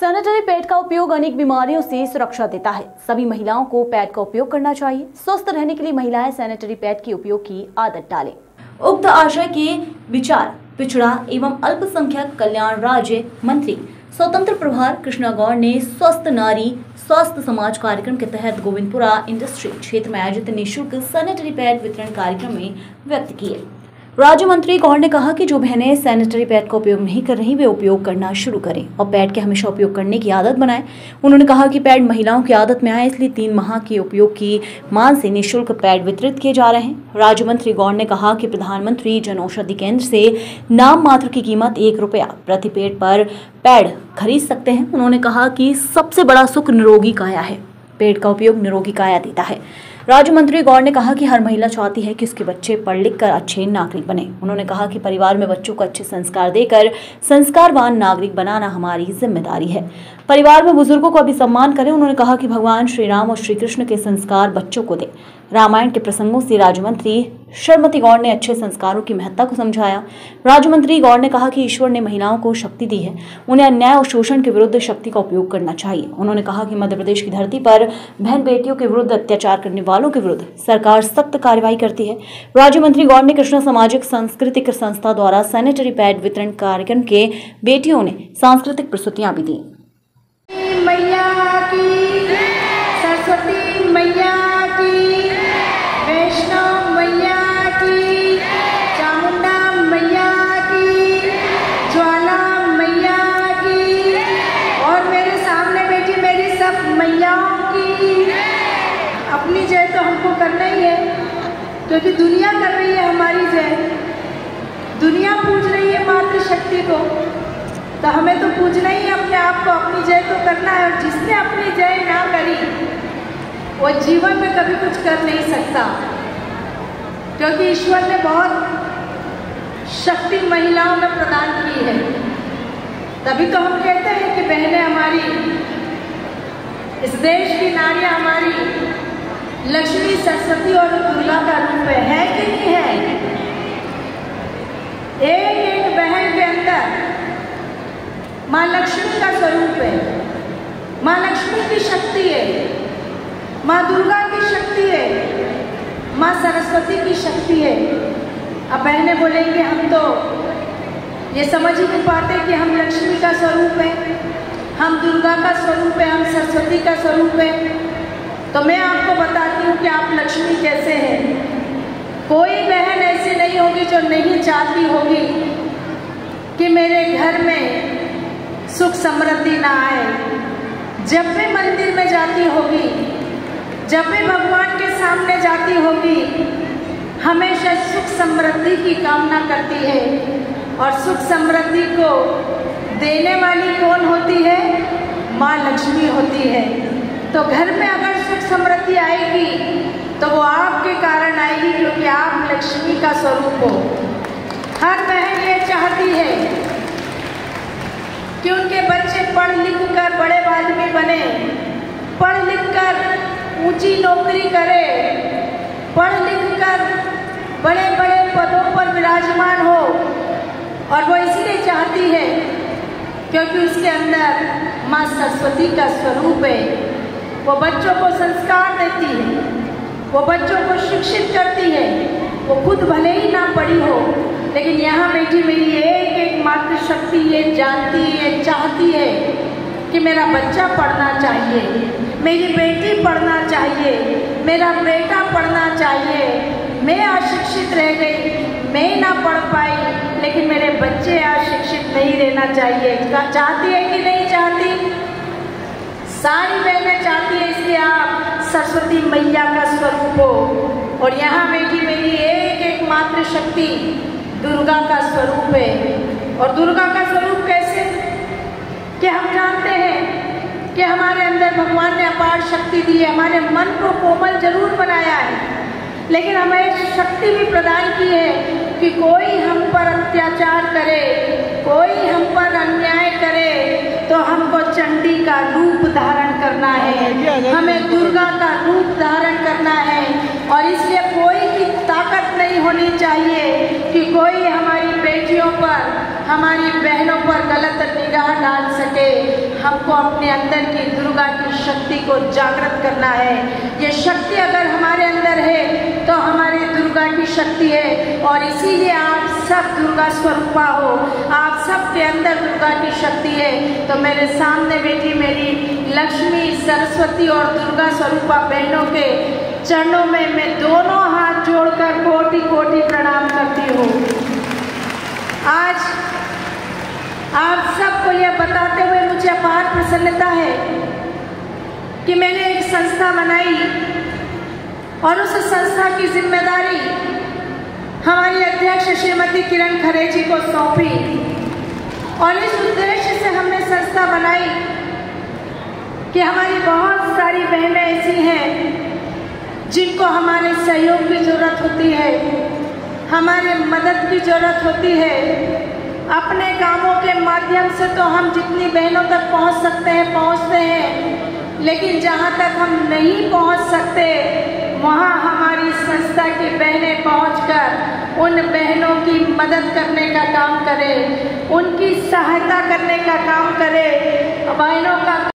Sanitary pad का उपयोग अनेक बीमारियों से सुरक्षा देता है। सभी महिलाओं को पैड का उपयोग करना चाहिए। स्वस्थ रहने के लिए महिलाएँ सैनिटरी पैड के उपयोग की आदत डालें। उक्त आशय के विचार, पिछड़ा एवं अल्पसंख्यक कल्याण राज्य मंत्री स्वतंत्र प्रभार कृष्णा गौड़ ने स्वस्थ नारी स्वास्थ्य समाज कार्यक्रम के तहत गोविंदपुरा इंडस्ट्री क्षेत्र में आयोजित निःशुल्क सैनिटरी पैड वितरण कार्यक्रम में व्यक्त किए। राज्य मंत्री गौड़ ने कहा कि जो बहनें सैनिटरी पैड का उपयोग नहीं कर रही, वे उपयोग करना शुरू करें और पैड के हमेशा उपयोग करने की आदत बनाएँ। उन्होंने कहा कि पैड महिलाओं की आदत में आए, इसलिए तीन माह के उपयोग की मान से निःशुल्क पैड वितरित किए जा रहे हैं। राज्य मंत्री गौड़ ने कहा कि प्रधानमंत्री जन औषधि केंद्र से नाम मात्र की कीमत एक रुपया प्रति पेड पर पैड खरीद सकते हैं। उन्होंने कहा कि सबसे बड़ा सुख निरोगी काया है। पेड़ का उपयोग निरोगी काया देता है। राज्य मंत्री गौड़ ने कहा कि हर महिला चाहती है कि उसके बच्चे पढ़ लिख कर अच्छे नागरिक बने। उन्होंने कहा कि परिवार में बच्चों को अच्छे संस्कार देकर संस्कारवान नागरिक बनाना हमारी ज़िम्मेदारी है। परिवार में बुज़ुर्गों को अभी सम्मान करें। उन्होंने कहा कि भगवान श्री राम और श्री कृष्ण के संस्कार बच्चों को दे। रामायण के प्रसंगों से राज्य मंत्री श्रीमती गौड़ ने अच्छे संस्कारों की महत्ता को समझाया। राज्य मंत्री गौड़ ने कहा कि ईश्वर ने महिलाओं को शक्ति दी है। उन्हें अन्याय और शोषण के विरुद्ध शक्ति का उपयोग करना चाहिए। उन्होंने कहा कि मध्य प्रदेश की धरती पर बहन बेटियों के विरुद्ध अत्याचार करने वालों के विरुद्ध सरकार सख्त कार्रवाई करती है। राज्य मंत्री गौड़ ने कृष्णा सामाजिक सांस्कृतिक संस्था द्वारा सैनिटरी पैड वितरण कार्यक्रम के बेटियों ने सांस्कृतिक प्रस्तुतियाँ भी दी। मैया हमको करना ही है, क्योंकि दुनिया कर रही है हमारी जय। दुनिया पूज रही है मातृशक्ति को तो हमें तो पूजना ही अपने आप को, अपनी जय तो करना है, और जिसने अपनी जय ना करी, वो जीवन में कभी कुछ कर नहीं सकता। क्योंकि ईश्वर ने बहुत शक्ति महिलाओं में प्रदान की है। तभी तो हम कहते हैं कि बहनें हमारी, इस देश की नारियाँ हमारी लक्ष्मी सरस्वती और दुर्गा का रूप है, कि नहीं है? एक एक बहन के अंदर माँ लक्ष्मी का स्वरूप है। माँ लक्ष्मी की शक्ति है। माँ दुर्गा की शक्ति है। माँ सरस्वती की शक्ति है। अब बहने बोलेंगे हम तो ये समझ ही नहीं पाते कि हम लक्ष्मी का स्वरूप है हम दुर्गा का स्वरूप है हम सरस्वती का स्वरूप है। तो मैं आपको बताती हूँ कि आप लक्ष्मी कैसे हैं। कोई बहन ऐसी नहीं होगी जो नहीं चाहती होगी कि मेरे घर में सुख समृद्धि ना आए। जब भी मंदिर में जाती होगी, जब भी भगवान के सामने जाती होगी, हमेशा सुख समृद्धि की कामना करती है। और सुख समृद्धि को देने वाली कौन होती है? माँ लक्ष्मी होती है। तो घर में अगर समृद्धि आएगी तो वो आपके कारण आएगी, क्योंकि आप लक्ष्मी का स्वरूप हो। हर बहन ये चाहती है कि उनके बच्चे पढ़ लिख कर बड़े आदमी बने, पढ़ लिख कर ऊँची नौकरी करे, पढ़ लिख कर बड़े बड़े पदों पर विराजमान हो। और वो इसलिए चाहती है क्योंकि उसके अंदर माँ सरस्वती का स्वरूप है। वो बच्चों को संस्कार देती है, वो बच्चों को शिक्षित करती है, वो खुद भले ही ना पढ़ी हो, लेकिन यहाँ बैठी मेरी एक एक मात्र शक्ति ये जानती है, चाहती है कि मेरा बच्चा पढ़ना चाहिए, मेरी बेटी पढ़ना चाहिए, मेरा बेटा पढ़ना चाहिए। मैं अशिक्षित रह गई, मैं ना पढ़ पाई, लेकिन मेरे बच्चे अशिक्षित नहीं रहना चाहिए। चाहती है कि नहीं? सारी बहनें चाहती है इसलिए आप सरस्वती मैया का स्वरूप हो। और यहाँ बैठी मेरी एक एक मात्र शक्ति दुर्गा का स्वरूप है। और दुर्गा का स्वरूप कैसे? कि हम जानते हैं कि हमारे अंदर भगवान ने अपार शक्ति दी है। हमारे मन को कोमल ज़रूर बनाया है। लेकिन हमें शक्ति भी प्रदान की है कि कोई हम पर अत्याचार करे कोई हम पर अन्याय करे तो हमको चंडी का रूप धारण करना है। हमें दुर्गा का रूप धारण करना है। और इसलिए कोई की ताकत नहीं होनी चाहिए कि कोई हमारी बेटियों पर हमारी बहनों पर गलत निगाह डाल सके। हमको अपने अंदर की दुर्गा की शक्ति को जागृत करना है। ये शक्ति अगर हमारे अंदर है तो हमारी दुर्गा की शक्ति है। और इसीलिए आप सब दुर्गा स्वरूपा हो, आप सब के अंदर दुर्गा की शक्ति है। तो मेरे सामने बेटी मेरी लक्ष्मी, सरस्वती और दुर्गा स्वरूपा बहनों के चरणों में मैं दोनों हाथ जोड़कर कोटि कोटि प्रणाम करती हूँ। आज आप सबको यह बताते हुए मुझे अपार प्रसन्नता है कि मैंने एक संस्था बनाई और उस संस्था की ज़िम्मेदारी हमारी अध्यक्ष श्रीमती किरण खरे जी को सौंपी और इस उद्देश्य से हमने संस्था बनाई कि हमारी बहुत सारी बहनें ऐसी हैं जिनको हमारे सहयोग की ज़रूरत होती है, हमारे मदद की ज़रूरत होती है। अपने कामों के माध्यम से तो हम जितनी बहनों तक पहुँच सकते हैं, पहुँचते हैं, लेकिन जहाँ तक हम नहीं पहुँच सकते वहाँ हमारी संस्था की बहनें पहुंचकर उन बहनों की मदद करने का काम करें, उनकी सहायता करने का काम करें। बहनों का